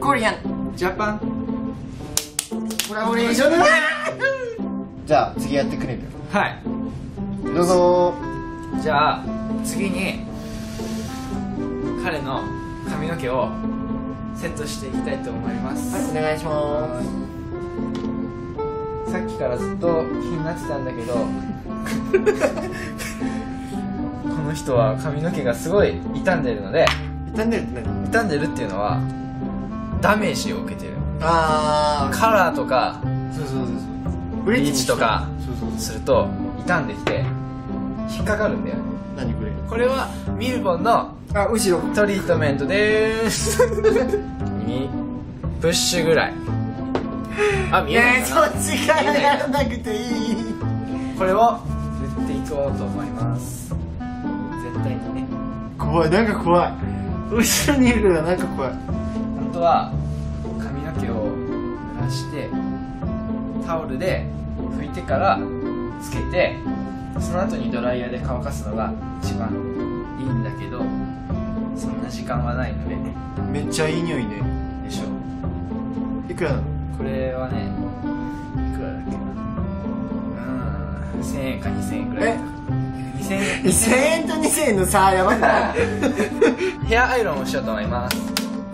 コリアンジャパンコラボレーションだじゃあ次やってくれるはい。どうぞ。じゃあ次に彼の髪の毛をセットしていきたいと思います、はいお願いしまさっきからずっと気になってたんだけど この人は髪の毛がすごい傷んでるのです傷んでるって何？傷んでるっていうのはダメージを受けてる。あカラーとかそうそうそうそう。リーチとかすると傷んできて引っかかるんだよ。ね何これ。これはミルボンのあ後ろ。トリートメントでーす 2プッシュぐらい。あ見えないそっちからやらなくていい。これを塗っていこうと思います。絶対にね。怖い。なんか怖い。後ろにいるからなんか怖い本当は髪の毛を濡らしてタオルで拭いてからつけてその後にドライヤーで乾かすのが一番いいんだけどそんな時間はないので。ねめっちゃいい匂いね。でしょいくら？なのこれはねいくらだっけな。うーん1000円か2000円くらいえ？2000円？2000円と2000円の差やばくない？ヘアアイロンをしようと思います。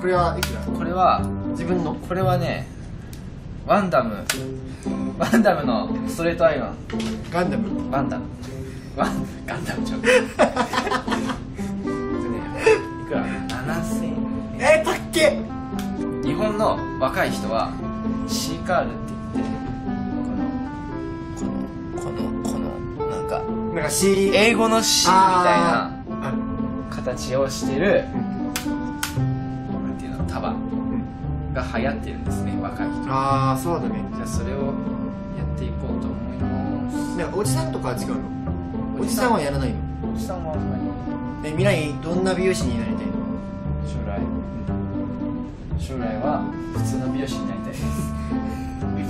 これはいくら？これは自分の？これはねワンダム。ワンダムのストレートアイロン。ガンダム。ワンダム。ワンガンダムちゃう。えっとねいくら？7000円。えー、たっけ！日本の若い人はシーカールって言ってこのこのこのこのなんかなんか CD 英語の C みたいな形をしてるなんていうの？束が流行ってるんですね若い人。じああそうだね。ゃあそれをやっていこうと思います。ねおじさんとかは違うの？おじさんはやらないの？おじさんはあんまり。え未来どんな美容師になりたいの？将来。将来は普通の美容師になりたいです。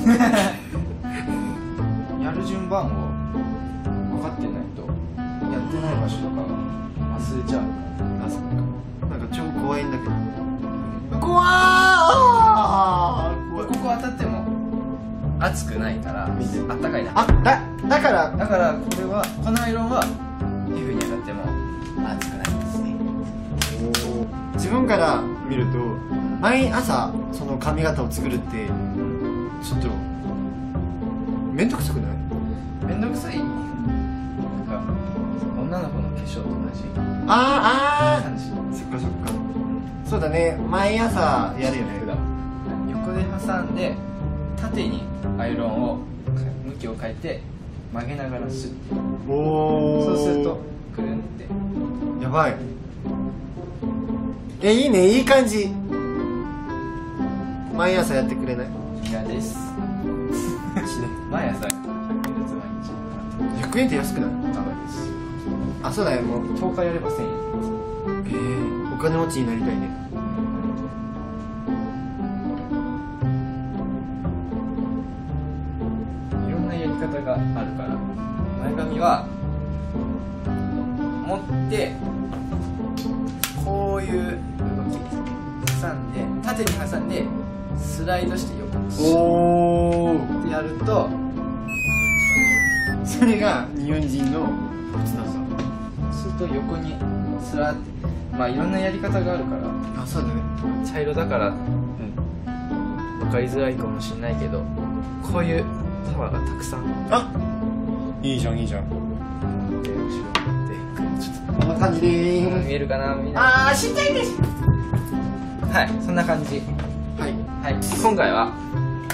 やる順番を。分かってないと。やってない場所とかは忘れちゃう。あそっか。なんか超怖いんだけど熱くないからあったかいだあだだから。だからこれはこのアイロンは皮膚に当たっても熱くないですね。自分から見ると毎朝その髪型を作るってちょっと面倒くさくない？めんどくさい。なんか女の子の化粧と同じ。あーあ感じ。ーそっかそっか。そうだね。毎朝やるよね。横で挟んで縦にアイロンを向きを変えて曲げながらするおおそうするとくるんって。やばい。えいいね。いい感じ。毎朝やってくれない。嫌です。毎朝100円ずつ毎日100円って安くない？あそうだよもう。10日やれば1000円。えー、お金持ちになりたいねがあるから前髪は持ってこういう動き挟んで縦に挟んでスライドして横にシュッおおてやるとそれが日本人のコツなんだすると横にスラーってまあいろんなやり方があるからあそうだね。茶色だからうん分かりづらいかもしれないけどこういうタワーがたくさん。あいいじゃんいいじゃん。で後ろに行って。ちょっこんな感じ。でとー見えるかなみんな。ああ知りたいです。はいそんな感じ。はい。はい。今回は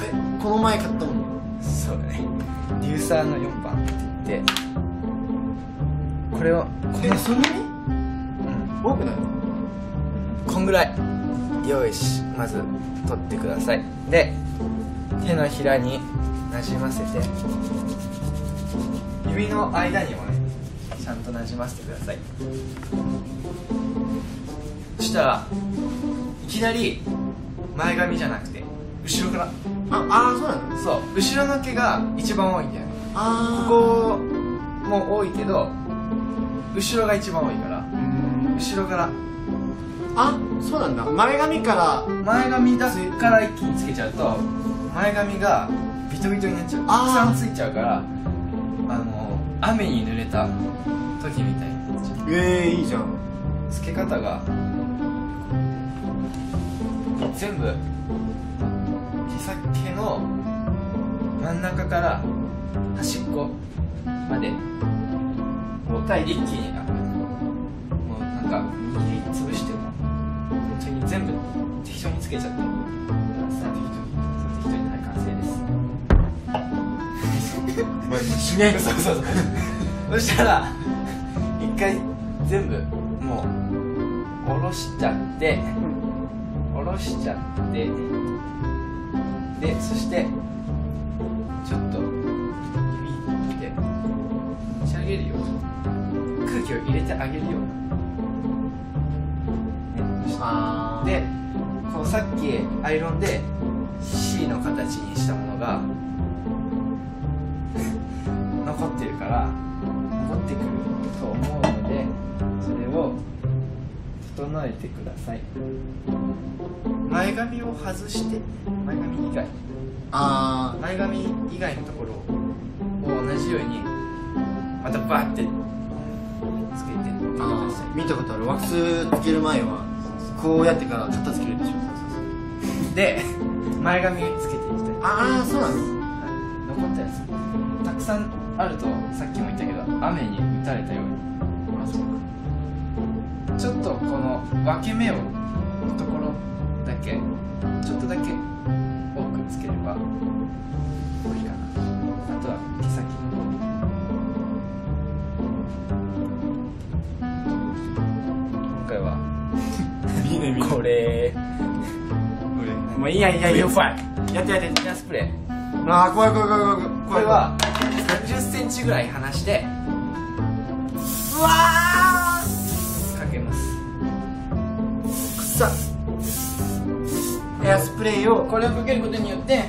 えこの前買ったもの。そうだね。デューサーの4番って言ってこれをこえそんなに？うん。多くない？こんぐらい。用意しまず取ってください。で手のひらになじませて。指の間にもねちゃんとなじませてください。そしたらいきなり前髪じゃなくて後ろから。ああーそうなの？そう。後ろの毛が一番多いんだよね。あここも多いけど後ろが一番多いから。後ろから。あそうなんだ。前髪から。前髪だから一気につけちゃうと前髪がビトビトになっちゃう。たくさんついちゃうからあの雨に濡れた時みたいになっちゃう。ええいいじゃん。つけ方が。全部毛先の真ん中から端っこまでもう一気にあもうなんか握りつぶしても本当に全部適当につけちゃって成ですお前しね。そうそうそう。そしたら一回全部もう下ろしちゃって下ろしちゃってでそしてちょっと指で持ち上げるよ空気を入れてあげるよね、でこうさっきアイロンで C の形にしたものが残ってるから残ってくると思うのでそれを整えてください。前髪を外して前髪以外。あ前髪以外のところを同じようにまたバーってつけて。ーあー。見たことある。ワックスつける前はこうやってから片付けるでしょ。で前髪つけていきたい。ああそうなったやつたくさんあるとさっきも言ったけど雨に打たれたようにちょっとこの分け目をのところだけちょっとだけ多くつければいいかなあとは毛先の方今回は。いいねこれ。もういいやいいやいいやファイやってやってヘアスプレーああ怖い怖い怖い怖い怖い。これは3 0センチぐらい離してうわかけます。ーくっさ。エアスプレーをこれをかけることによって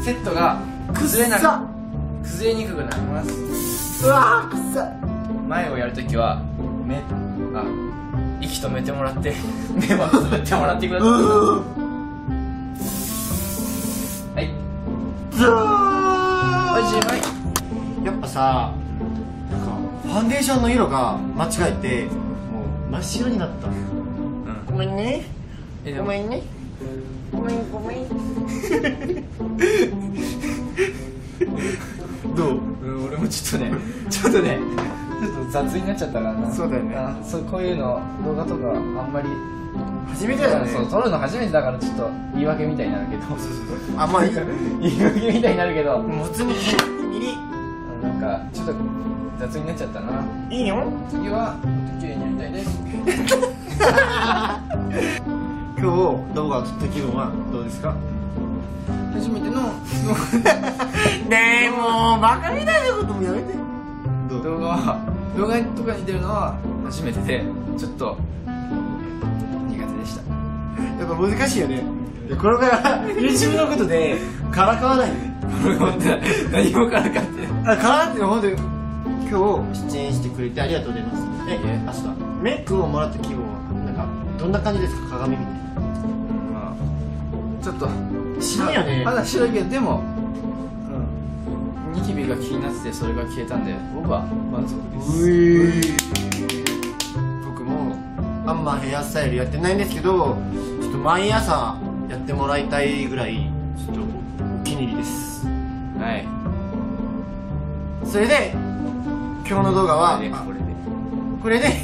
セットが崩れなく崩れにくくなります。うわーくっさ。前をやるときは目あ息止めてもらって 目はつぶってもらってくださいおしまいやっぱさなんかファンデーションの色が間違えてもう真っ白になった。うん。ごめんね。ごめんね。ごめん。ごめん。どううん。俺もちょっとねちょっとねちょっと雑になっちゃったからなそうだよねあそうこういうの動画とかあん。まり初めてだよね。そう撮るの初めてだからちょっと言い訳みたいになるけど。あまあいい。言い訳みたいになるけど。もう普通にミリなんかちょっと雑になっちゃったな。いいよ次はもっと綺麗にやりたいです。今日動画を撮った気分はどうですか？初めての。ねえもうバカみたいなこともやめて。動画は動画とかに出るのは初めてでちょっとした。やっぱ難しいよね。でこれから YouTube のことでからかわないね。これ本当だ何もからかって。あからって本当に今日出演してくれてありがとうございます。えいえ。明日メイクをもらった気分はなんかどんな感じですか？鏡見て。まあちょっと白いよね。まだ白いけどでもうん。ニキビが気になっててそれが消えたんで僕は満足です。うい僕もあんまヘアスタイルやってないんですけどちょっと毎朝やってもらいたいぐらいちょっとお気に入りです。はい。それで今日の動画はこれであこれで。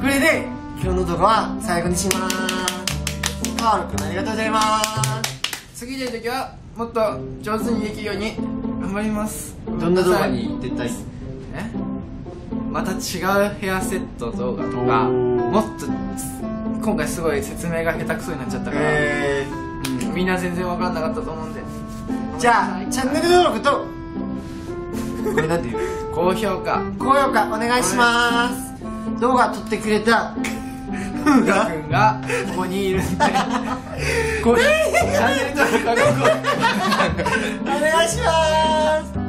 これで今日の動画は最後にします。パール君ありがとうございます。次出るときはもっと上手にできるように頑張ります。どんな動画に出たい？え？また違うヘアセット動画とかもっと今回すごい説明が下手くそになっちゃったから、えうんみんな全然分かんなかったと思うんで。ー、じゃあチャンネル登録とこれなんていう？高評価。高評価お願いします。動画撮ってくれた。ふうが？くんがここにいるんで。これチャンネル登録 お願いします